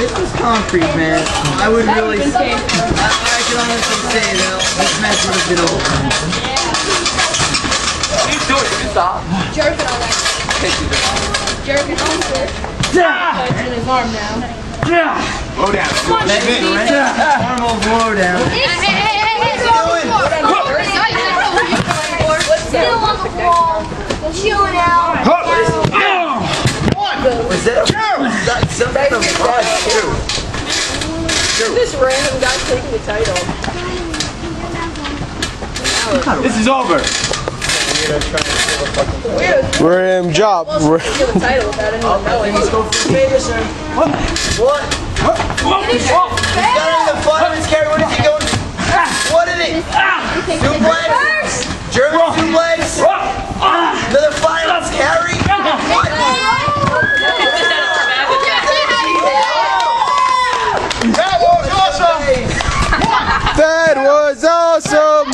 this was concrete, man, I would really. I, I can honestly say that this match would have been over. He's doing it. Stop. Jerking on that. Jerking on it. Touching his arm now. Go down. Normal blowdown. Hey, hey, hey, hey, hey, Still on the wall. Chilling out. Was that a that, some kind of fraud too? This random guy taking the title. This is over. Weird. Ram job. Almost taking the title without anyone knowing. What? He's got in the fireman's carry. What is he going? What is it? Suplex? German suplex? Another fireman's carry? What? That was awesome. That was awesome.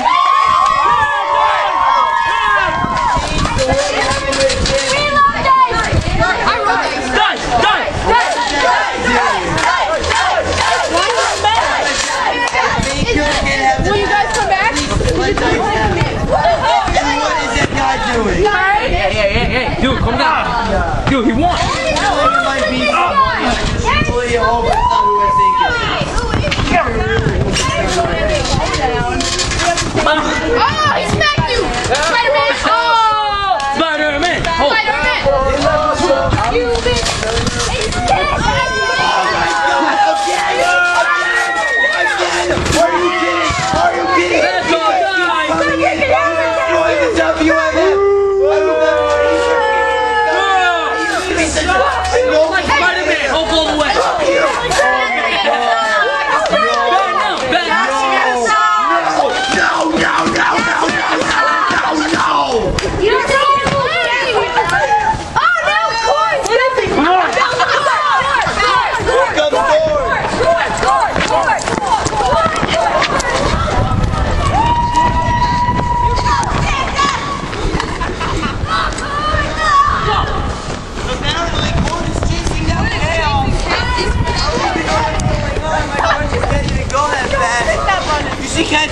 When you guys come back, What is that guy doing? Hey, hey, hey, hey, dude, calm down. Dude, he won.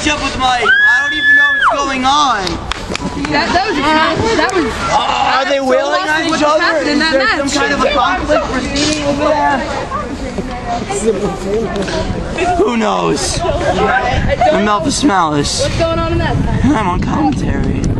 Catch up with Mike. I don't even know what's going on. That, that was that was oh, Are they wailing on each other? Is there match. some kind of a conflict proceeding over there? Who knows? I'm Melphis Malice. what's going on in that. I'm on commentary.